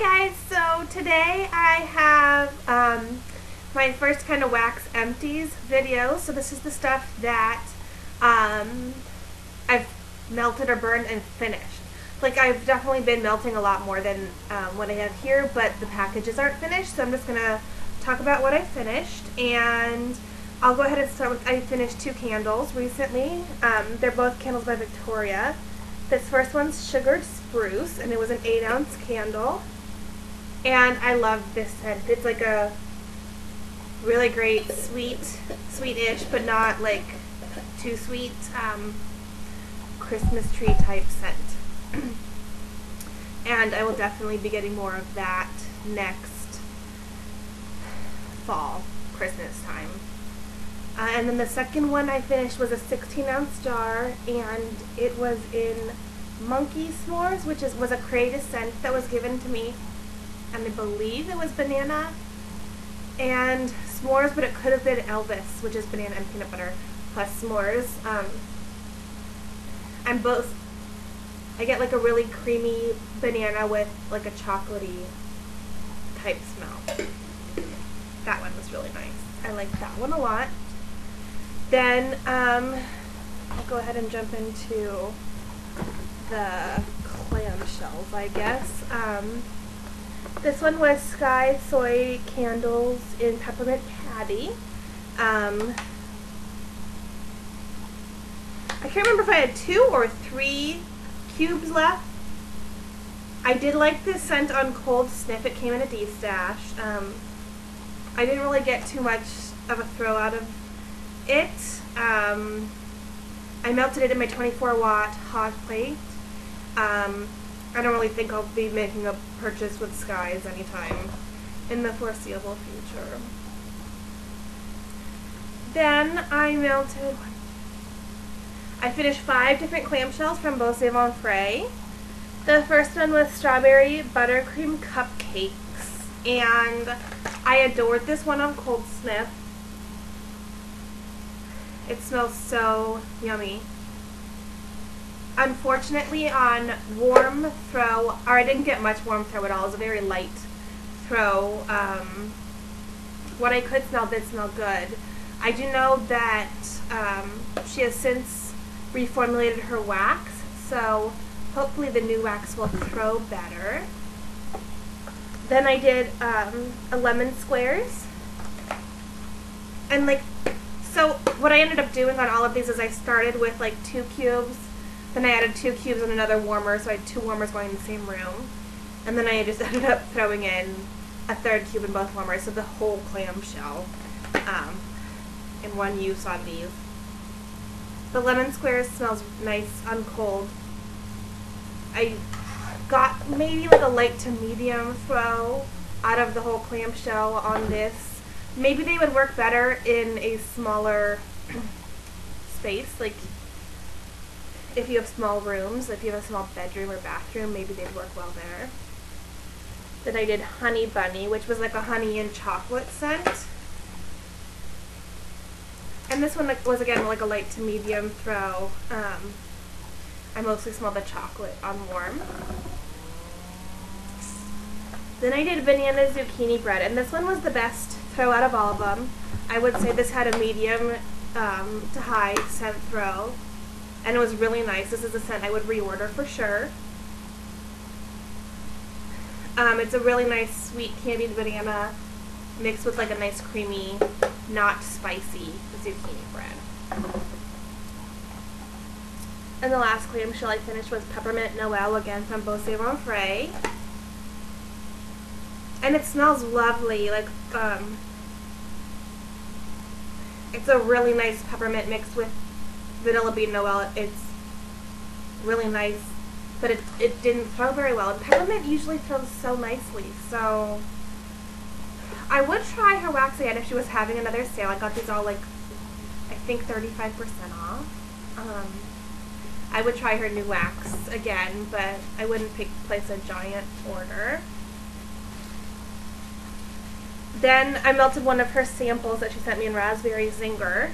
guys, so today I have um, my first kind of wax empties video. So this is the stuff that um, I've melted or burned and finished. Like I've definitely been melting a lot more than um, what I have here, but the packages aren't finished, so I'm just going to talk about what I finished. And I'll go ahead and start with, I finished two candles recently. Um, they're both candles by Victoria. This first one's Sugared Spruce, and it was an 8 ounce candle. And I love this scent. It's like a really great, sweet, sweetish, but not like too sweet, um, Christmas tree type scent. and I will definitely be getting more of that next fall, Christmas time. Uh, and then the second one I finished was a 16 ounce jar, and it was in Monkey S'mores, which is was a creative scent that was given to me, and I believe it was banana and s'mores, but it could have been Elvis, which is banana and peanut butter plus s'mores. Um, and both, I get like a really creamy banana with like a chocolatey type smell. That one was really nice. I like that one a lot. Then um, I'll go ahead and jump into the clamshells, I guess. Um, this one was Skyes Soy Candles in Peppermint Patty. Um, I can't remember if I had two or three cubes left. I did like this scent on Cold Sniff. It came in a D-stash. Um, I didn't really get too much of a throw out of it. Um, I melted it in my 24 watt hot plate. Um, I don't really think I'll be making a purchase with Skyes anytime in the foreseeable future. Then I melted, I finished five different clamshells from Beaux Savons Frais. The first one was strawberry buttercream cupcakes, and I adored this one on Cold Sniff. It smells so yummy. Unfortunately, on warm throw, or I didn't get much warm throw at all. It was a very light throw. Um, what I could smell did smell good. I do know that um, she has since reformulated her wax, so hopefully the new wax will throw better. Then I did um, a lemon squares. And like, so what I ended up doing on all of these is I started with like two cubes, then I added two cubes and another warmer, so I had two warmers going in the same room. And then I just ended up throwing in a third cube in both warmers, so the whole clamshell um, in one use on these. The lemon squares smells nice on cold. I got maybe like a light to medium throw out of the whole clamshell on this. Maybe they would work better in a smaller space, like if you have small rooms, if you have a small bedroom or bathroom, maybe they'd work well there. Then I did Honey Bunny, which was like a honey and chocolate scent. And this one was again like a light to medium throw. Um, I mostly smell the chocolate on warm. Then I did banana zucchini bread, and this one was the best throw out of all of them. I would say this had a medium um, to high scent throw, and it was really nice. This is a scent I would reorder for sure. Um, it's a really nice sweet candied banana mixed with like a nice creamy, not spicy zucchini bread. And the last clamshell I finished was Peppermint Noel, again from Beaux Savons. And it smells lovely, like, um, it's a really nice peppermint mixed with Vanilla Bean Noel. It's really nice, but it, it didn't throw very well. And peppermint usually throws so nicely, so I would try her wax again if she was having another sale. I got these all like, I think 35% off. Um, I would try her new wax again, but I wouldn't pick, place a giant order. Then I melted one of her samples that she sent me in Raspberry Zinger.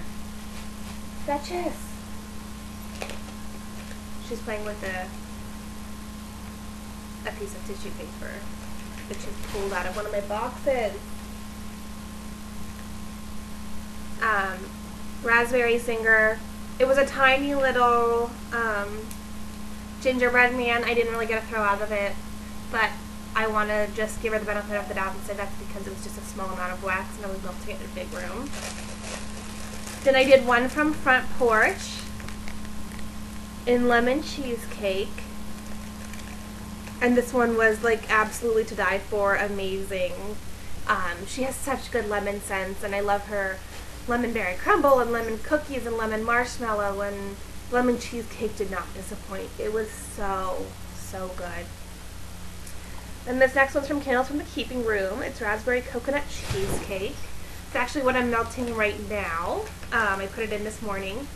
Betches. She's playing with a, a piece of tissue paper. that just pulled out of one of my boxes. Um, Raspberry Zinger. It was a tiny little um, gingerbread man. I didn't really get a throw out of it, but I want to just give her the benefit of the doubt and say that's because it was just a small amount of wax and I was melting it in a big room. Then I did one from Front Porch in lemon cheesecake. And this one was like absolutely to die for, amazing. Um, she has such good lemon scents, and I love her lemon berry crumble and lemon cookies and lemon marshmallow and lemon cheesecake did not disappoint. It was so, so good. And this next one's from Candles from the Keeping Room. It's raspberry coconut cheesecake. It's actually what I'm melting right now. Um, I put it in this morning.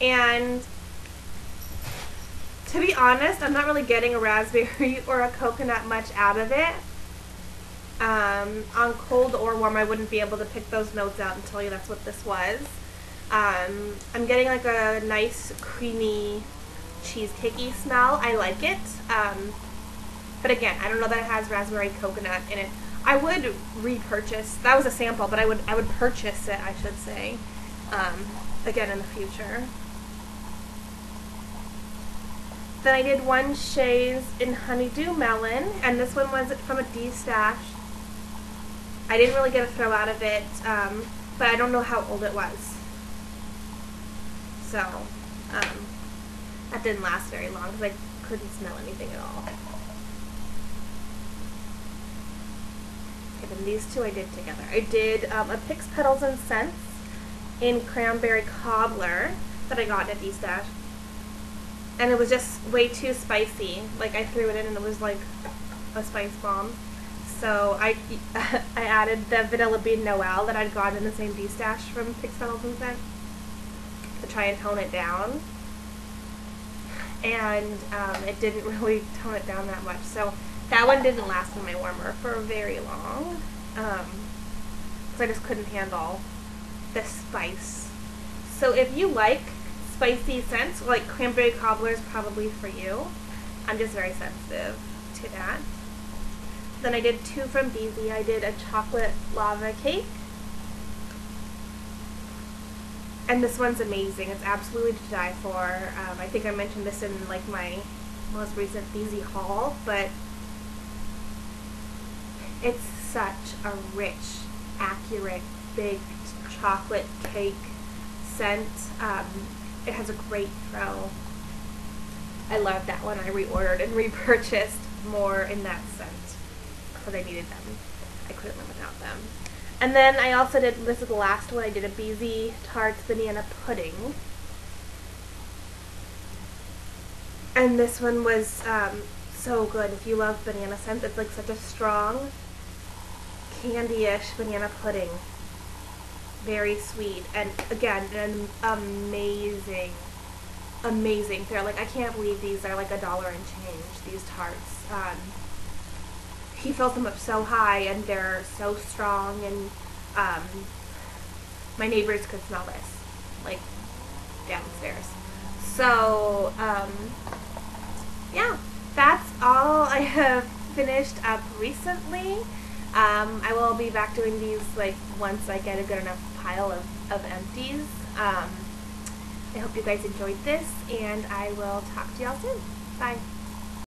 And to be honest, I'm not really getting a raspberry or a coconut much out of it. Um, on cold or warm, I wouldn't be able to pick those notes out and tell you that's what this was. Um, I'm getting like a nice creamy cheesecakey smell. I like it. Um, but again, I don't know that it has raspberry coconut in it. I would repurchase. That was a sample, but I would I would purchase it. I should say, um, again in the future. Then I did one Shays in Honeydew Melon, and this one was from a D-stash. I didn't really get a throw out of it, um, but I don't know how old it was. So, um, that didn't last very long because I couldn't smell anything at all. Okay, then these two I did together. I did um, a Pics Petals and Scents in Cranberry Cobbler that I got at D-Stash. And it was just way too spicy. Like, I threw it in and it was like a spice bomb. So I, I added the Vanilla Bean Noel that I'd gotten in the same D-Stash from Pics Petals and Scent to try and tone it down. And um, it didn't really tone it down that much. So that one didn't last in my warmer for very long. Um, because I just couldn't handle the spice. So if you like spicy scents, like cranberry cobbler is probably for you. I'm just very sensitive to that. Then I did two from Beezy. I did a chocolate lava cake. And this one's amazing. It's absolutely to die for. Um, I think I mentioned this in like my most recent Beezy haul, but it's such a rich, accurate, baked chocolate cake scent. Um, it has a great throw. I love that one. I reordered and repurchased more in that scent because I needed them. I couldn't live without them. And then I also did, this is the last one, I did a Beezy Tarts Banana Pudding. And this one was um, so good. If you love banana scents, it's like such a strong, candy-ish banana pudding. Very sweet. And again, an amazing, amazing. They're like, I can't believe these are like a dollar and change, these tarts. Um, he fills them up so high and they're so strong and um, my neighbors could smell this like downstairs so um, yeah that's all I have finished up recently um, I will be back doing these like once I get a good enough pile of, of empties. Um, I hope you guys enjoyed this and I will talk to y'all soon. Bye